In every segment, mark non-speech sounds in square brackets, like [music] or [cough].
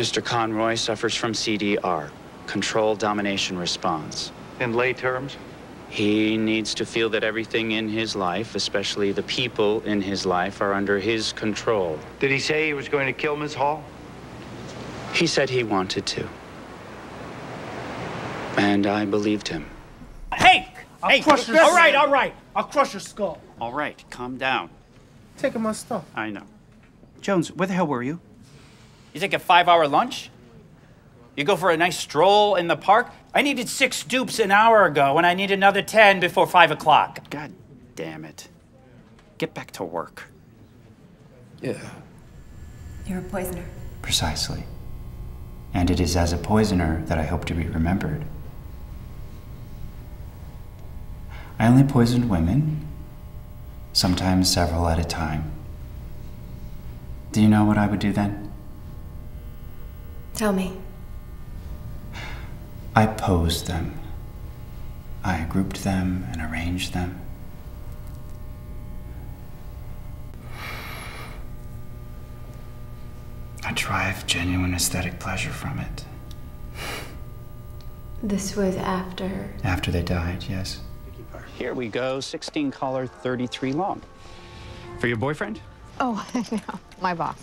Mr. Conroy suffers from CDR, control domination response. In lay terms? He needs to feel that everything in his life, especially the people in his life, are under his control. Did he say he was going to kill Miss Hall? He said he wanted to. And I believed him. Hey! I'll hey! crush your all right, skull. all right. I'll crush your skull. All right, calm down. Taking my stuff. I know. Jones, where the hell were you? You take a five-hour lunch? You go for a nice stroll in the park? I needed six dupes an hour ago, and I need another ten before five o'clock. God damn it. Get back to work. Yeah. You're a poisoner. Precisely. And it is as a poisoner that I hope to be remembered. I only poisoned women, sometimes several at a time. Do you know what I would do then? Tell me. I posed them. I grouped them and arranged them. I derive genuine aesthetic pleasure from it. This was after. After they died, yes. Here we go, 16 collar, 33 long. For your boyfriend? Oh, [laughs] no, my boss.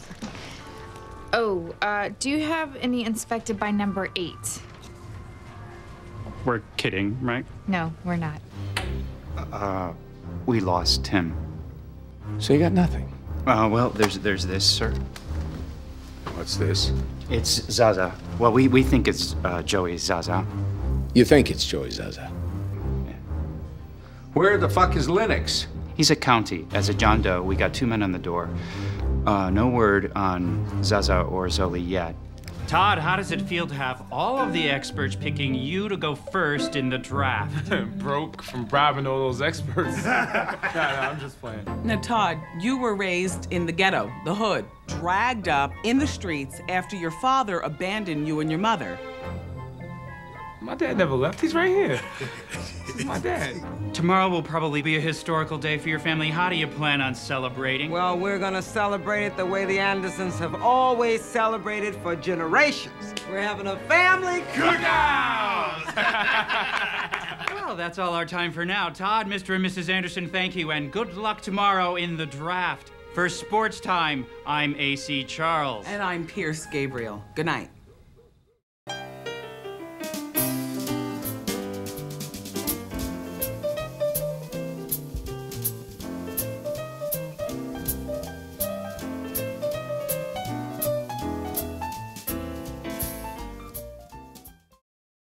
Oh, uh, do you have any inspected by number eight? We're kidding, right? No, we're not. Uh, we lost Tim. So you got nothing? Uh, well, there's there's this, sir. What's this? It's Zaza. Well, we, we think it's uh, Joey Zaza. You think it's Joey Zaza? Yeah. Where the fuck is Linux? He's a county. As a John Doe, we got two men on the door. Uh, no word on Zaza or Zoli yet. Todd, how does it feel to have all of the experts picking you to go first in the draft? [laughs] Broke from bribing all those experts. [laughs] nah, nah, I'm just playing. Now, Todd, you were raised in the ghetto, the hood, dragged up in the streets after your father abandoned you and your mother. My dad never left. He's right here. this my dad. Tomorrow will probably be a historical day for your family. How do you plan on celebrating? Well, we're gonna celebrate it the way the Andersons have always celebrated for generations. We're having a family cookout! [laughs] Well, that's all our time for now. Todd, Mr. and Mrs. Anderson, thank you, and good luck tomorrow in the draft. For sports time, I'm AC Charles. And I'm Pierce Gabriel. Good night.